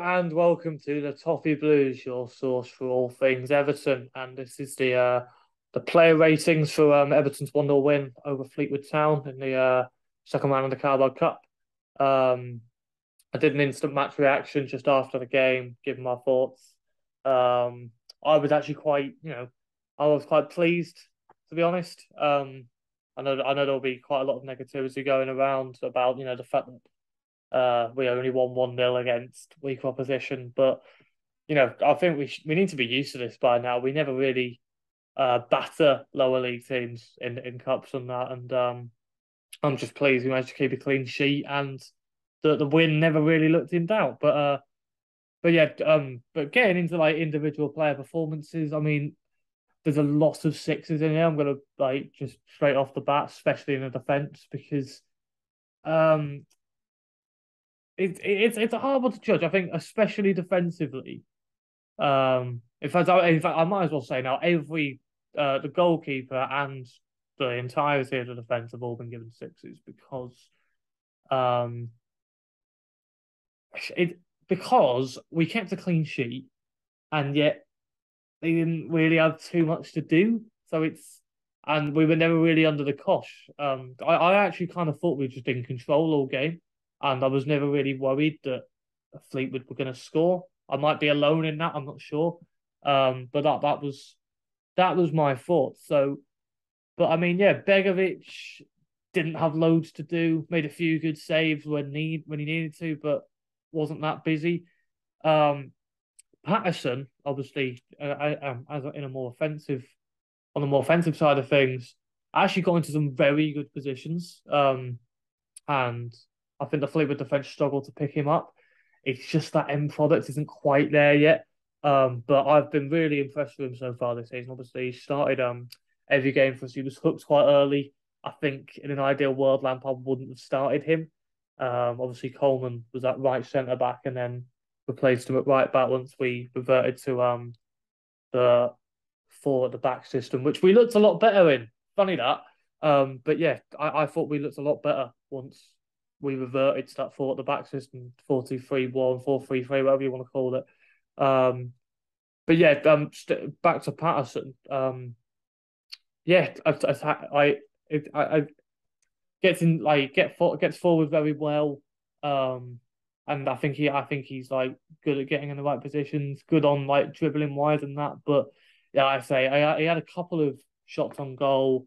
and welcome to the Toffee Blues, your source for all things Everton. And this is the uh, the player ratings for um, Everton's 1 0 win over Fleetwood Town in the uh, second round of the Carabao Cup. Um, I did an instant match reaction just after the game, giving my thoughts. Um, I was actually quite, you know, I was quite pleased to be honest. Um, I know I know there'll be quite a lot of negativity going around about you know the fact that uh, we only won one 0 against weak opposition, but you know I think we sh- we need to be used to this by now. We never really uh, batter lower league teams in in cups and that, and um, I'm just pleased we managed to keep a clean sheet and the the win never really looked in doubt. But uh, but yeah, um, but getting into like individual player performances, I mean, there's a lot of sixes in here. I'm gonna like just straight off the bat, especially in the defense, because um, it, it it's it's a hard one to judge. I think, especially defensively. Um, in fact, I, in fact, I might as well say now every uh the goalkeeper and the entirety of the defense have all been given sixes because um it because we kept a clean sheet and yet they didn't really have too much to do. So it's and we were never really under the cosh. Um, I, I actually kind of thought we were just in control all game, and I was never really worried that Fleetwood were going to score. I might be alone in that. I'm not sure. Um, but that that was that was my thought. So, but I mean, yeah, Begovic didn't have loads to do. Made a few good saves when need when he needed to, but wasn't that busy. Um, Patterson, obviously, uh, um, as in a more offensive, on the more offensive side of things, actually got into some very good positions. Um, and I think the Fleetwood defense struggled to pick him up. It's just that end product isn't quite there yet. Um, but I've been really impressed with him so far this season. Obviously, he started um every game for us. He was hooked quite early. I think in an ideal world, Lampard wouldn't have started him. Um, obviously Coleman was at right centre back, and then replaced him at right back once we reverted to um the four at the back system, which we looked a lot better in. Funny that. Um, but yeah, I, I thought we looked a lot better once we reverted to that four at the back system, 4 2 3 1, 4 3 3, whatever you want to call it. Um, but yeah, um, st- back to Patterson. Um, yeah, I, I, I, I, gets in like get for, gets forward very well. Um, and I think he I think he's like good at getting in the right positions, good on like dribbling wide and that. But yeah, I say I he had a couple of shots on goal,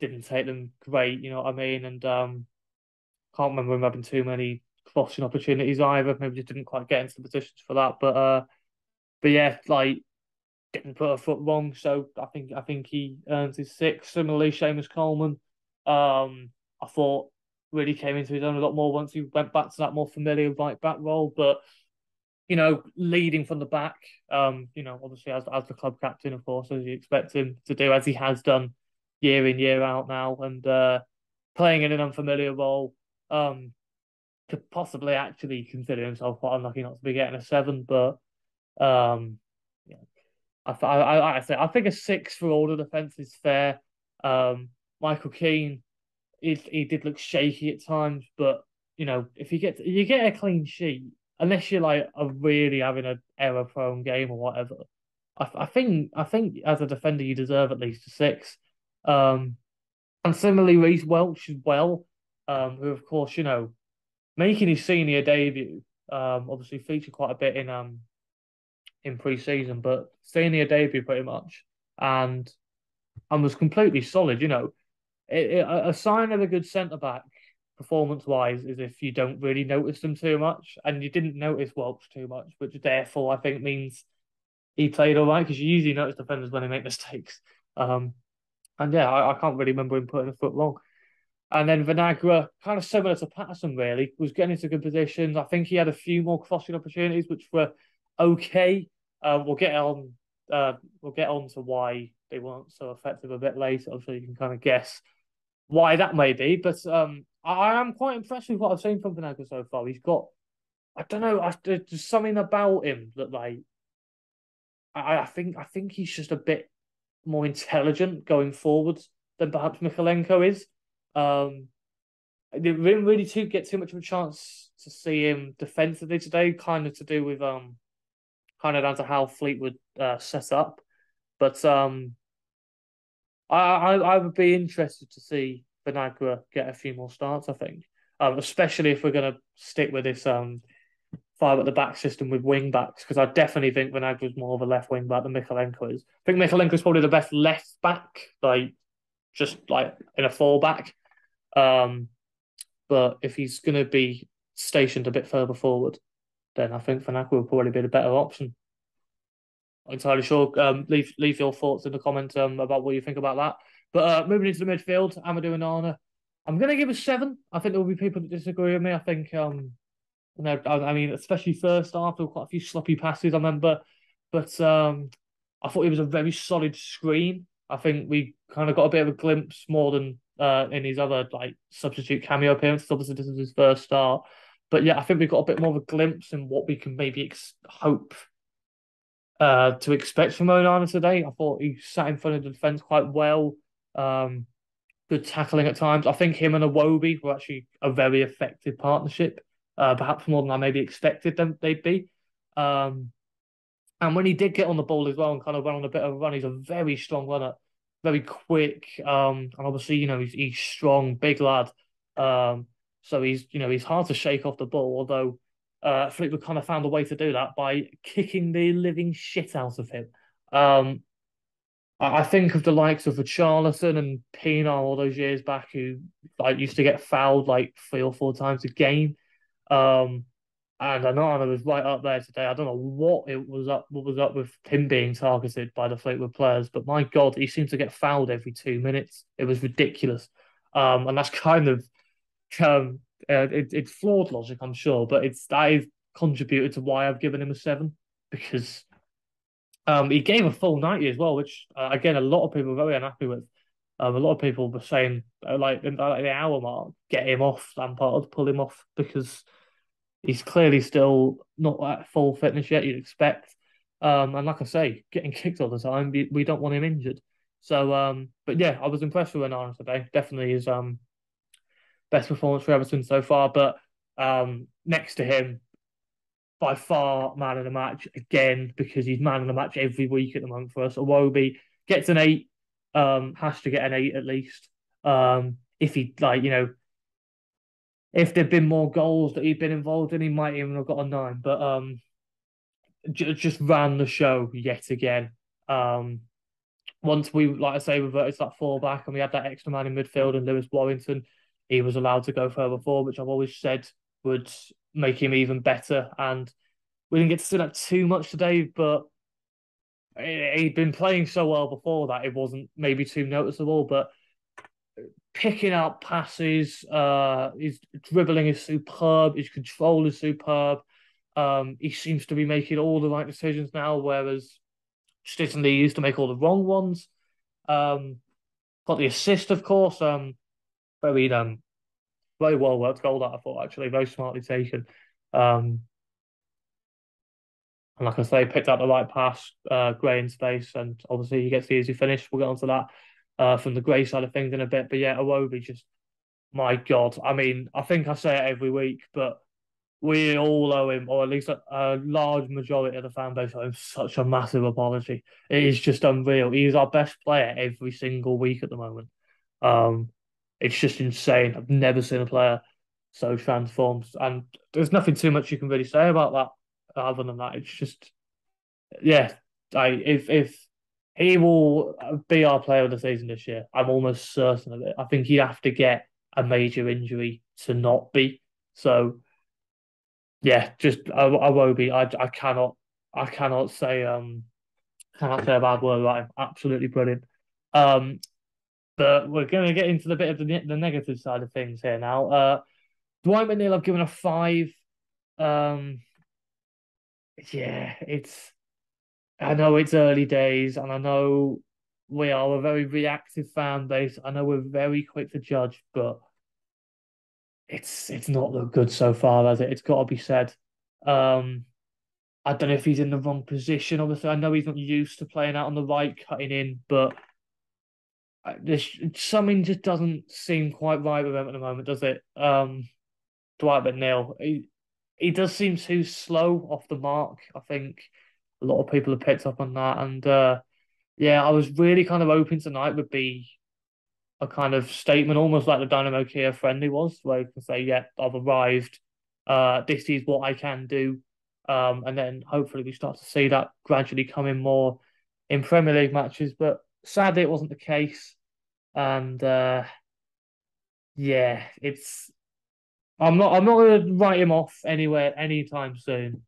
didn't take them great, you know what I mean? And um can't remember him having too many crossing opportunities either. Maybe just didn't quite get into the positions for that. But uh but yeah, like didn't put a foot wrong. So I think I think he earns his six. Similarly, Seamus Coleman. Um I thought really came into his own a lot more once he went back to that more familiar right back role. But you know, leading from the back, um, you know, obviously as as the club captain, of course, as you expect him to do, as he has done year in year out now, and uh, playing in an unfamiliar role, um, could possibly actually consider himself quite unlucky not to be getting a seven, but um, yeah, I I I, I say I think a six for all the defense is fair. Um, Michael Keane he, he did look shaky at times, but you know, if you get you get a clean sheet, unless you're like a really having an error prone game or whatever, I, I think I think as a defender you deserve at least a six. Um, and similarly, Reece Welch as well, um, who of course you know, making his senior debut, um, obviously featured quite a bit in um in pre-season, but senior debut pretty much, and and was completely solid. You know, it, it, a sign of a good centre back performance wise is if you don't really notice them too much, and you didn't notice Welch too much, which therefore I think means he played all right because you usually notice defenders when they make mistakes. Um, and yeah, I, I can't really remember him putting a foot wrong. And then Vinagre, kind of similar to Patterson, really, was getting into good positions. I think he had a few more crossing opportunities, which were okay. Uh, we'll get on. Uh, we'll get on to why they weren't so effective a bit later, so you can kind of guess why that may be. But um, I, am quite impressed with what I've seen from Vinagre so far. He's got, I don't know, I, there's something about him that like, I, I think I think he's just a bit more intelligent going forward than perhaps Mykolenko is. Um, they didn't really too get too much of a chance to see him defensively today, kind of to do with um, kind of down to how Fleetwood uh, set up. But um, I, I I would be interested to see Vinagre get a few more starts. I think, um, especially if we're going to stick with this um five at the back system with wing backs, because I definitely think Vinagre is more of a left wing back than Mykolenko is. I think Mykolenko is probably the best left back, like just like in a full back. Um, but if he's going to be stationed a bit further forward, then I think Vinagre will probably be the better option. Not entirely sure. Um, leave leave your thoughts in the comments um, about what you think about that. But uh, moving into the midfield, Amadou Onana, I'm going to give a seven. I think there will be people that disagree with me. I think, um, I, I mean, especially first half, there were quite a few sloppy passes. I remember, but um, I thought he was a very solid screen. I think we kind of got a bit of a glimpse more than uh, in his other like substitute cameo appearances. Obviously, this is his first start, but yeah, I think we got a bit more of a glimpse in what we can maybe ex- hope uh, to expect from Onana today. I thought he sat in front of the defense quite well. Um, good tackling at times. I think him and Iwobi were actually a very effective partnership, uh, perhaps more than I maybe expected them they'd be. Um, and when he did get on the ball as well and kind of went on a bit of a run, he's a very strong runner, very quick. Um, and obviously, you know, he's, he's strong, big lad. Um, so he's, you know, he's hard to shake off the ball, although uh, Fleetwood kind of found a way to do that by kicking the living shit out of him. Um, I, I think of the likes of Richarlison and Pienaar all those years back who like used to get fouled like three or four times a game. Um, and Onana was right up there today. I don't know what it was up what was up with him being targeted by the Fleetwood players, but my God, he seemed to get fouled every two minutes. It was ridiculous. Um, and that's kind of um, uh, it, it's flawed logic, I'm sure, but it's I've contributed to why I've given him a seven because um, he gave a full ninety as well, which uh, again a lot of people were very unhappy with. Um, a lot of people were saying uh, like in like the hour mark, get him off Lampard, pull him off because he's clearly still not at full fitness yet. You'd expect, um, and like I say, getting kicked all the time, we, we don't want him injured. So, um, but yeah, I was impressed with Onana today. Definitely his um best performance for Everton so far. But um, next to him, by far man of the match again because he's man of the match every week at the moment for us. Iwobi gets an eight, um, has to get an eight at least. Um, if he like you know, if there'd been more goals that he'd been involved in, he might even have got a nine. But um, j- just ran the show yet again. Um, once we, like I say, reverted to that four back and we had that extra man in midfield and Lewis Warrington, he was allowed to go further forward, which I've always said would make him even better. And we didn't get to see that too much today, but he'd been playing so well before that it wasn't maybe too noticeable. But picking up passes, uh, his dribbling is superb, his control is superb. Um, he seems to be making all the right decisions now, whereas Stittenly used to make all the wrong ones. Um, got the assist, of course. Um, very um very well worked goal that I thought actually very smartly taken. Um, and like I say, picked out the right pass, uh, Gray in space, and obviously he gets the easy finish. We'll get onto that uh, from the Gray side of things in a bit. But yeah, Iwobi just, my God. I mean, I think I say it every week, but we all owe him, or at least a, a, large majority of the fan base owe him such a massive apology. It is just unreal. He's our best player every single week at the moment. Um, it's just insane. I've never seen a player so transformed, and there's nothing too much you can really say about that other than that. It's just, yeah, I if if he will be our player of the season this year, I'm almost certain of it. I think he'd have to get a major injury to not be. So, yeah, just I, I won't be. I I cannot I cannot say um cannot say a bad word about him. Absolutely brilliant. Um, but we're going to get into the bit of the, the negative side of things here now. Uh, Dwight McNeil, I've given a five. Um, yeah, it's. I know it's early days, and I know we are a very reactive fan base. I know we're very quick to judge, but it's it's not looked good so far, has it? It's got to be said. Um, I don't know if he's in the wrong position. Obviously, I know he's not used to playing out on the right, cutting in, but there's something just doesn't seem quite right with him at the moment, does it? Um, Dwight McNeil, he, he does seem too slow off the mark. I think a lot of people have picked up on that, and uh, yeah, I was really kind of hoping tonight would be a kind of statement, almost like the Dynamo Kiev friendly was, where you can say, "Yeah, I've arrived. Uh, this is what I can do," um, and then hopefully we start to see that gradually coming more in Premier League matches. But sadly, it wasn't the case, and uh, yeah, it's. I'm not. I'm not going to write him off anywhere anytime soon,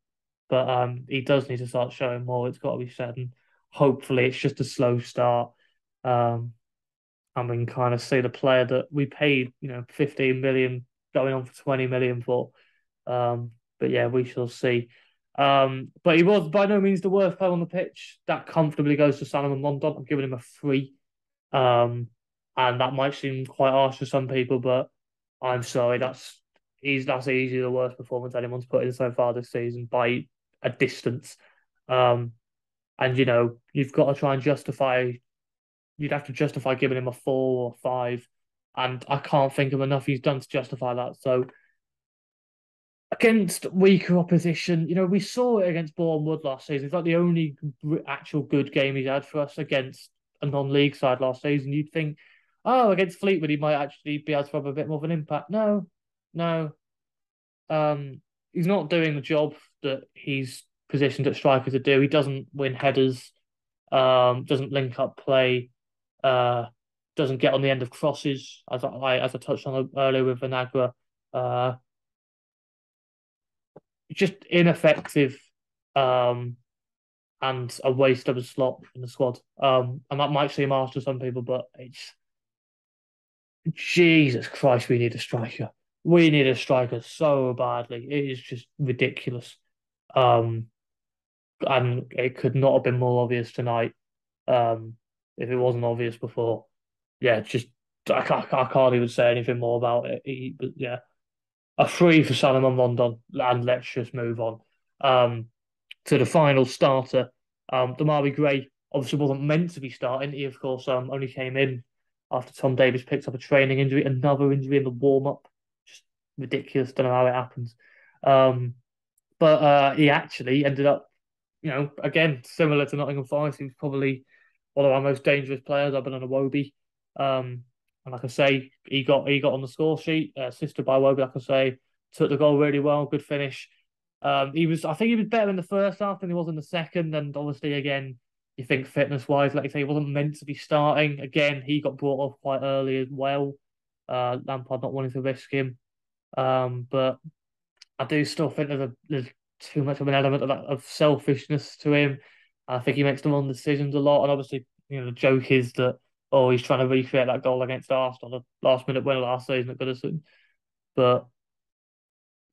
but um, he does need to start showing more. It's got to be said, and hopefully, it's just a slow start. Um, and we can kind of see the player that we paid, you know, 15 million going on for 20 million for. Um, but yeah, we shall see. Um, but he was by no means the worst player on the pitch. That comfortably goes to Salomon Rondon. I'm giving him a three. Um, and that might seem quite harsh to some people, but I'm sorry, that's he's that's easily the worst performance anyone's put in so far this season by a distance. Um, and you know, you've got to try and justify you'd have to justify giving him a four or five, and I can't think of enough he's done to justify that. So against weaker opposition, you know, we saw it against Bournemouth last season. It's like the only actual good game he's had for us against a non-league side last season. You'd think, oh, against Fleetwood, he might actually be able to have a bit more of an impact. No, no. Um, he's not doing the job that he's positioned at striker to do. He doesn't win headers, um, doesn't link up play, uh, doesn't get on the end of crosses, as I as I touched on earlier with Vinagre. Uh, just ineffective, um, and a waste of a slot in the squad. Um, and that might seem harsh to some people, but it's Jesus Christ, we need a striker. We need a striker so badly. It is just ridiculous. Um, and it could not have been more obvious tonight. Um, if it wasn't obvious before. Yeah, just I can't, I can't even say anything more about it. He, but yeah, a free for Salomon Rondon, and let's just move on. Um, to the final starter, um, Demarai Gray obviously wasn't meant to be starting. He of course um only came in after Tom Davies picked up a training injury, another injury in the warm up. Ridiculous. Don't know how it happens. Um, but uh, he actually ended up, you know, again similar to Nottingham Forest. He was probably one of our most dangerous players. I've been on Iwobi. Um, and like I say, he got he got on the score sheet, uh, assisted by Iwobi, like I say, took the goal really well, good finish. Um, he was, I think, he was better in the first half than he was in the second. And obviously, again, you think fitness wise, like I say, he wasn't meant to be starting. Again, he got brought off quite early as well. Uh, Lampard not wanting to risk him, um, but I do still think there's, a, there's too much of an element of, of selfishness to him. I think he makes the wrong decisions a lot. And obviously, you know, the joke is that, oh, he's trying to recreate that goal against Arsenal, the last minute winner last season at Goodison. But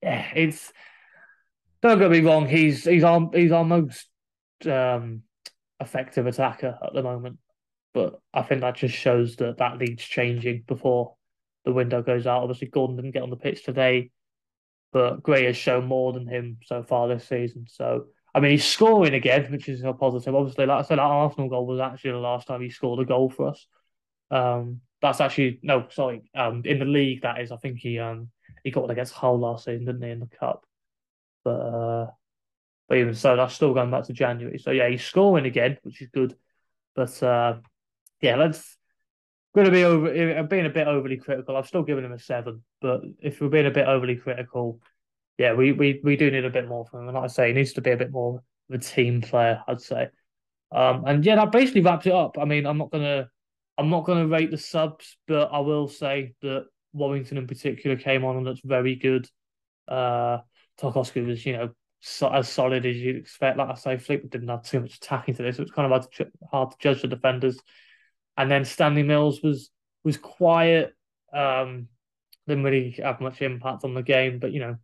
yeah, it's don't get me wrong, he's he's our he's our most um, effective attacker at the moment. But I think that just shows that that leads changing before the window goes out. Obviously, Gordon didn't get on the pitch today, but Gray has shown more than him so far this season. So I mean, he's scoring again, which is a positive. Obviously, like I said, that Arsenal goal was actually the last time he scored a goal for us. Um, that's actually no, sorry. Um, in the league, that is. I think he um he got one against Hull last season, didn't he, in the cup? But uh, but even so, that's still going back to January. So yeah, he's scoring again, which is good. But uh, yeah, let's going to be over being a bit overly critical. I've still given him a seven, but if we're being a bit overly critical, yeah, we, we, we do need a bit more from him. And like I say, he needs to be a bit more of a team player, I'd say. Um, and yeah, that basically wraps it up. I mean, I'm not gonna I'm not gonna rate the subs, but I will say that Warrington in particular came on and looked very good. Uh, Tarkowski was, you know, so, as solid as you'd expect. Like I say, Fleetwood didn't have too much attacking to this. It was kind of hard to, hard to judge the defenders. And then Stanley Mills was was quiet. Um, didn't really have much impact on the game, but you know,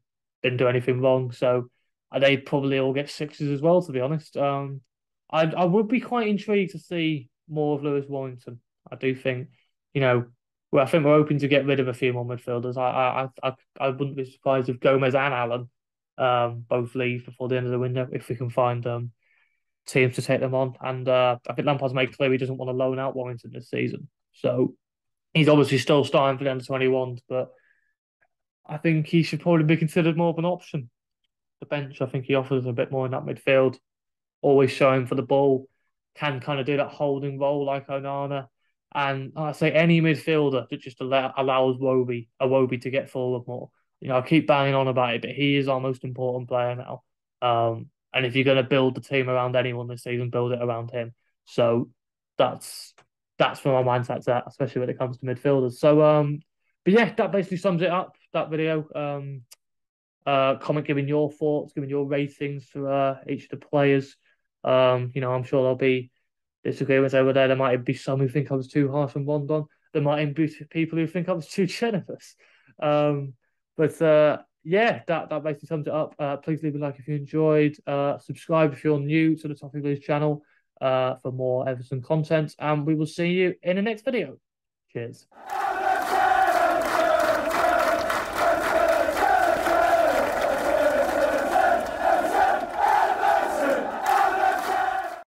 didn't do anything wrong. So they probably all get sixes as well, to be honest. Um, I I would be quite intrigued to see more of Lewis Warrington. I do think, you know, well, I think we're hoping to get rid of a few more midfielders. I I I I wouldn't be surprised if Gomes and Allan um both leave before the end of the window if we can find um teams to take them on. And uh, I think Lampard's made clear he doesn't want to loan out Warrington this season. So he's obviously still starting for the under 21s, but I think he should probably be considered more of an option. the bench. I think he offers a bit more in that midfield. Always showing for the ball, can kind of do that holding role like Onana. And I say any midfielder that just allow, allows Iwobi, Iwobi to get forward more. You know, I keep banging on about it, but he is our most important player now. Um, and if you're going to build the team around anyone this season, build it around him. So that's that's where my mindset's at, especially when it comes to midfielders. So um, but yeah, that basically sums it up. That video. Um, uh, comment giving your thoughts, giving your ratings for uh, each of the players. Um, you know, I'm sure there'll be disagreements over there. There might be some who think I was too harsh on Rondon. There might be people who think I was too generous. Um, but uh, yeah, that, that basically sums it up. Uh, please leave a like if you enjoyed. Uh, subscribe if you're new to the Toffee Blues channel uh, for more Everton content. And we will see you in the next video. Cheers.